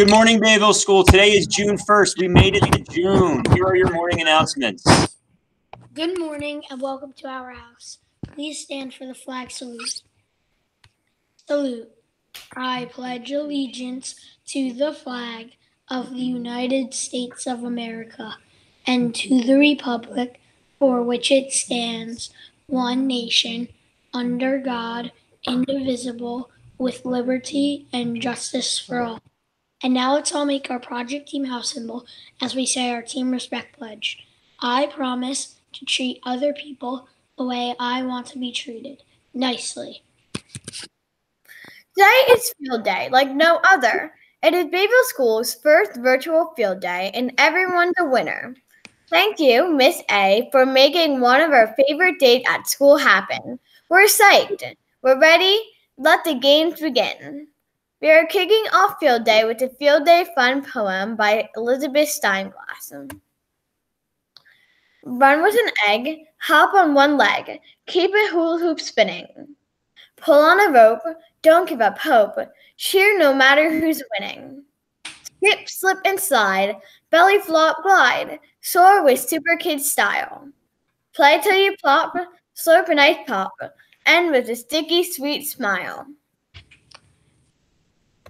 Good morning, Bayville School. Today is June 1st. We made it to June. Here are your morning announcements. Good morning and welcome to our house. Please stand for the flag salute. Salute. I pledge allegiance to the flag of the United States of America and to the republic for which it stands, one nation, under God, indivisible, with liberty and justice for all. And now let's all make our project team house symbol as we say our team respect pledge. I promise to treat other people the way I want to be treated, nicely. Today is field day like no other. It is Bayville School's first virtual field day, and everyone's a winner. Thank you, Miss A, for making one of our favorite days at school happen. We're psyched. We're ready. Let the games begin. We are kicking off field day with a field day fun poem by Elizabeth Steinglass. Run with an egg, hop on one leg, keep a hula hoop spinning. Pull on a rope, don't give up hope, cheer no matter who's winning. Skip, slip, and slide, belly flop, glide, soar with super kid style. Play till you plop, slurp a nice pop, end with a sticky sweet smile.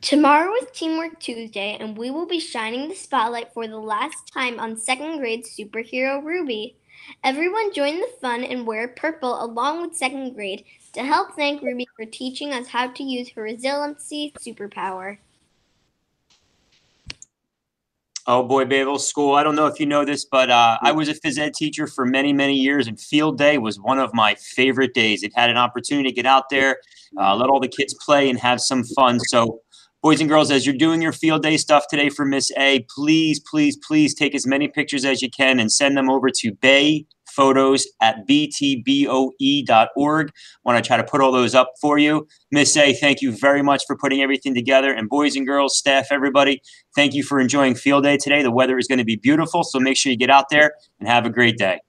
Tomorrow is Teamwork Tuesday, and we will be shining the spotlight for the last time on second grade superhero Ruby. Everyone join the fun and wear purple along with second grade to help thank Ruby for teaching us how to use her resiliency superpower. Oh boy, Bayville School. I don't know if you know this, but uh, I was a phys ed teacher for many, many years, and field day was one of my favorite days. It had an opportunity to get out there, uh, let all the kids play, and have some fun. So, boys and girls, as you're doing your field day stuff today for Miss A, please, please, please take as many pictures as you can and send them over to Bay photos at btboe.org. Want to try to put all those up for you. Miss A, thank you very much for putting everything together. And boys and girls, staff, everybody, thank you for enjoying field day today. The weather is going to be beautiful, so make sure you get out there and have a great day.